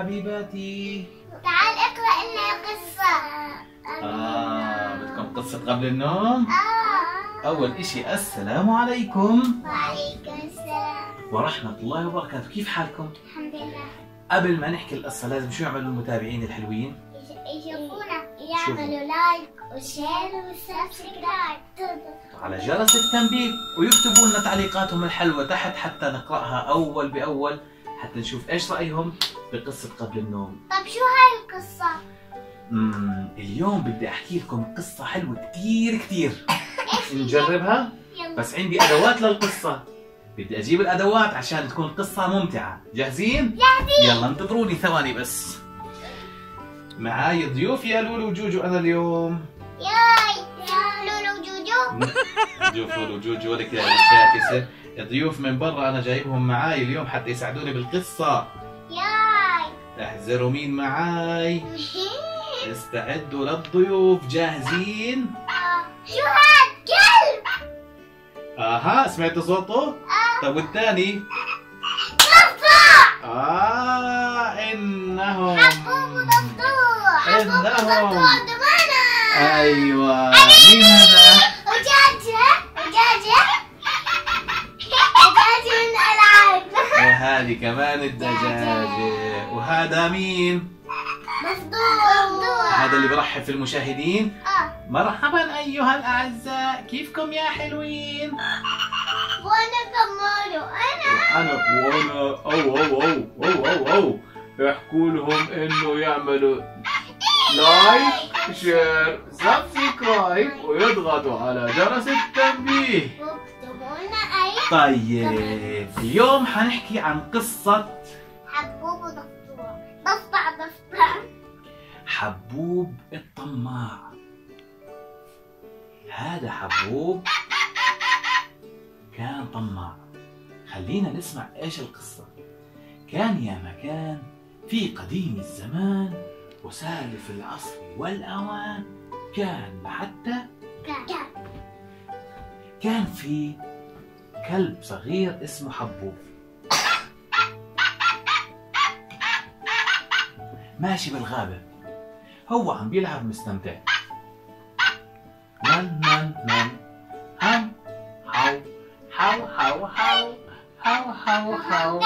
حبيباتي. تعال اقرأ لنا قصة. آه بدكم قصة قبل النوم؟ آه. أول إشي السلام عليكم. وعليكم السلام. ورحمة الله وبركاته. كيف حالكم؟ الحمد لله. قبل ما نحكي القصة لازم شو يعملوا المتابعين الحلوين؟ يشوفونا. يعملوا like و share و subscribe. على جرس التنبيه ويكتبوا لنا تعليقاتهم الحلوة تحت حتى نقرأها أول بأول حتى نشوف إيش رأيهم. بقصة قبل النوم طب شو هاي القصة؟ مم. اليوم بدي أحكي لكم قصة حلوة كتير كتير؟ نجربها؟ يلا بس عندي أدوات للقصة بدي أجيب الأدوات عشان تكون قصة ممتعة جاهزين؟ جاهزين يلا انتظروني ثواني بس معاي ضيوف يا لولو وجوجو أنا اليوم ياي يا لولو جوجو ضيوف لولو وجوجو لك يا شاكسة ضيوف من برا أنا جايبهم معاي اليوم حتى يساعدوني بالقصة احذروا مين معاي؟ استعدوا للضيوف جاهزين؟ شو هاد كلب آها سمعت صوته؟ طب والثاني؟ آه انهم حبوب وضفدع حبوب دمانا أيوه مين هذا هذه كمان الدجاجة وهذا مين؟ مفضول هذا اللي برحب في المشاهدين؟ آه. مرحبا أيها الأعزاء كيفكم يا حلوين؟ وأنا كمال وأنا أنا وأنا أو أو أو أو أو أو احكوا لهم إنه يعملوا إيه. like share subscribe ويضغطوا على جرس التنبيه طيب اليوم حنحكي عن قصة حبوب وضفدع ضفدع ضفدع حبوب الطماع. هذا حبوب كان طماع. خلينا نسمع إيش القصة. كان يا مكان في قديم الزمان وسالف العصر والأوان. كان حتى كان. كان في كلب صغير اسمه حبوب ماشي بالغابة. هو عم بيلعب مستمتع. نن نن نن هم. حو. حو حو حو. حو حو حو.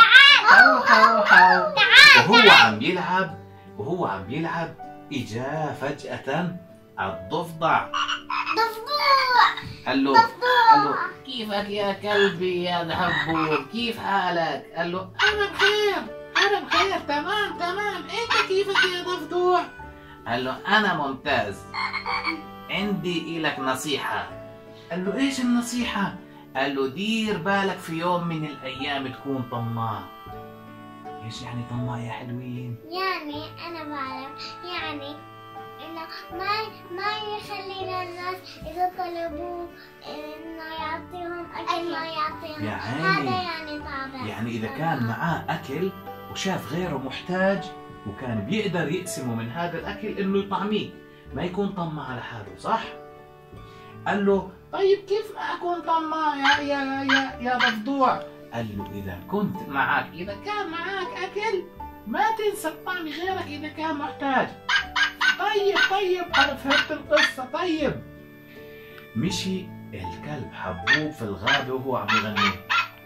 حو حو حو. وهو عم بيلعب وهو عم بيلعب إجا فجأة الضفدع. ضفدع. قال له قال له كيفك يا كلبي يا حبوب كيف حالك؟ قال له أنا بخير أنا بخير تمام تمام. أنت كيفك يا ضفدوع قال له أنا ممتاز عندي إلك نصيحة. قال له إيش النصيحة؟ قال له دير بالك في يوم من الأيام تكون طماع. إيش يعني طماع يا حلوين؟ يعني أنا بعرف يعني إنه ما ما يخلينا الناس إذا طلبوا إنه يعطيهم أكل ما يعطيهم. هذا يعني طابع يعني إذا كان معاه أكل وشاف غيره محتاج وكان بيقدر يقسمه من هذا الأكل إنه يطعميه ما يكون طماع على حاله صح؟ قال له طيب كيف ما أكون طماع يا يا يا يا ضفدوع؟ قال له إذا كنت معك إذا كان معك أكل ما تنسى تطعمي غيرك إذا كان محتاج طيب طيب أنا فهمت القصة طيب مشي الكلب حبوب في الغابة وهو عم يغني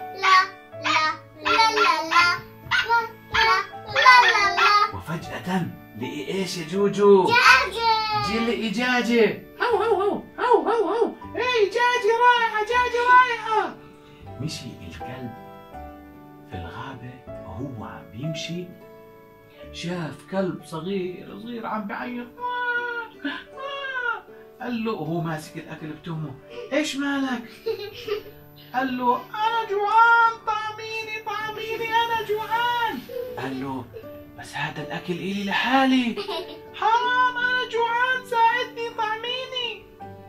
لا لا لا لا لا لا لا لا لا لا وفجأة لقي إيش يا جوجو؟ جي لقي جاجة هو هو هو هو هو هو اي جاجة رايحة جاجة رايحة مشي الكلب في الغابة وهو عم بيمشي شاف كلب صغير صغير عم بيعيط آه، آه. قال له وهو ماسك الأكل بتهمه. إيش مالك؟ قال له أنا جوعان طعميني طعميني أنا جوعان. قال له بس هذا الأكل إلي لحالي. حرام أنا جوعان ساعدني طعميني.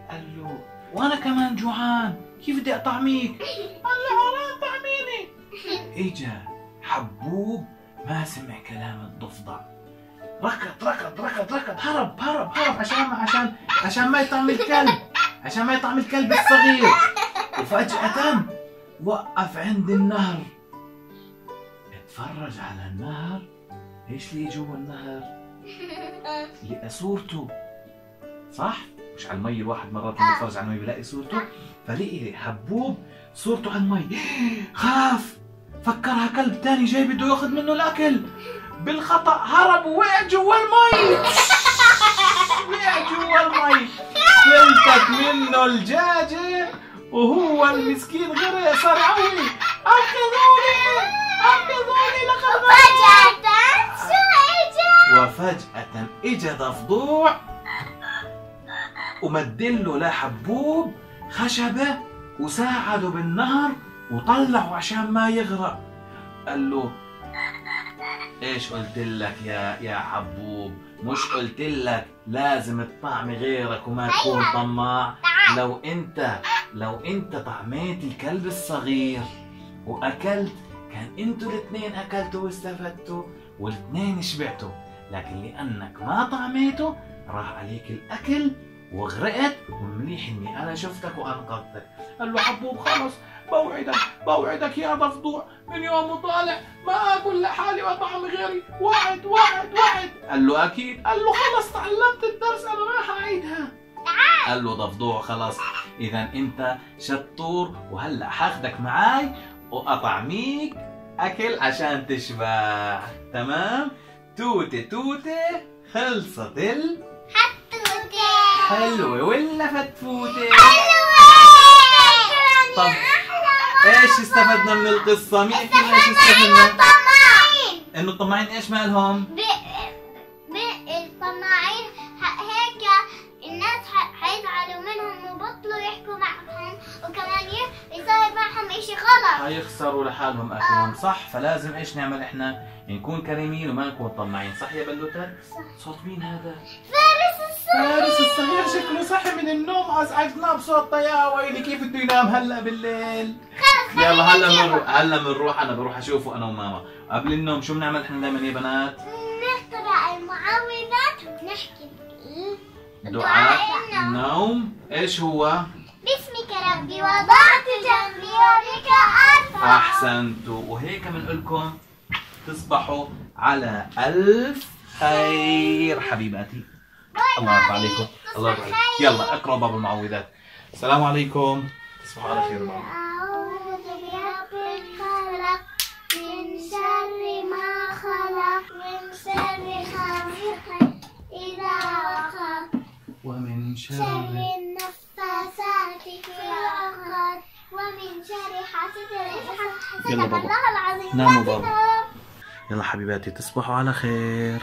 قال له وأنا كمان جوعان. كيف بدي أطعميك؟ قال له حرام طعميني. إجا حبوب ما سمع كلام الضفدع. ركض ركض ركض ركض. هرب هرب هرب عشان عشان عشان ما يطعم الكلب. عشان ما يطعم الكلب الصغير. وفجأة وقف عند النهر. اتفرج على النهر. إيش لقي جوا النهر؟ لقى صورته صح؟ مش على المي الواحد مرات بيتفرج على المي بيلاقي صورته. فلقي حبوب صورته على المي. خاف. فكرها كلب تاني جاي بده ياخذ منه الأكل. بالخطأ هرب ووقع جوا المي. وقع جوا المي. فلتت منه الدجاجه وهو المسكين غرق. صار يعوي. انقذوني انقذوني لقد فجأة شو؟ وفجأة اجى ضفدوع ومدله لحبوب خشبة وساعده بالنهر. وطلعه عشان ما يغرق. قال له إيش قلت لك يا يا حبوب؟ مش قلت لك لازم تطعمي غيرك وما تكون طماع؟ لو أنت لو أنت طعميت الكلب الصغير وأكلت كان أنتوا الاثنين أكلتوا واستفدتوا والاثنين شبعتوا. لكن لأنك ما طعميته راح عليك الأكل وغرقت ومنيح إني أنا شفتك وأنقذتك. قال له حبوب خلص بوعدك بوعدك يا ضفدوع من يوم وطالع ما أكل لحالي وأطعم غيري. وعد وعد وعد. قال له أكيد. قال له خلص تعلمت الدرس أنا ما حاعيدها قال له ضفدوع خلاص اذا أنت شطور وهلأ حاخدك معاي وأطعميك أكل عشان تشبع. تمام؟ توتة توتة خلصت ال حلوة. ولا فتفوتة. طب طب إيش استفدنا من القصة؟ مين لنا إيش استفدنا الطماعين. إنه الطماعين إيش مالهم؟ ب... ب... الطماعين هيك الناس حيزعلوا منهم وبطلوا يحكوا معهم. وكمان يصير معهم إشي غلط. حيخسروا لحالهم أكلهم صح؟ فلازم إيش نعمل إحنا؟ نكون كريمين وما نكون طماعين صح يا بلوتة صوت مين هذا؟ فارس الصغير شكله صحي من النوم ازعجناه بصوت يا ويلي كيف بده ينام هلا بالليل. خلص يلا هلا بنروح هلا بنروح أنا بروح أشوفه أنا وماما. قبل النوم شو بنعمل إحنا دائما يا بنات؟ نخترع المعوذات ونحكي. دعاء دعاء النوم. نوم إيش هو؟ باسمك ربي وضعت جنبي وبك أرفع. احسنتوا وهيك بنقول لكم تصبحوا على ألف خير حبيباتي. الله يرضى عليكم. الله يرضى عليكم. يلا اقرأ باب المعوذات. السلام عليكم. تصبحوا على خير معنا أعوذ برب الفلق من شر ما خلق من شر خالق إذا وقب ومن شر النفاثات في العقد ومن شر حاسد إذا حسد. الله العظيم. لا بابا. يلا حبيباتي تصبحوا على خير.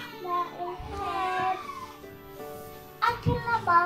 Kill my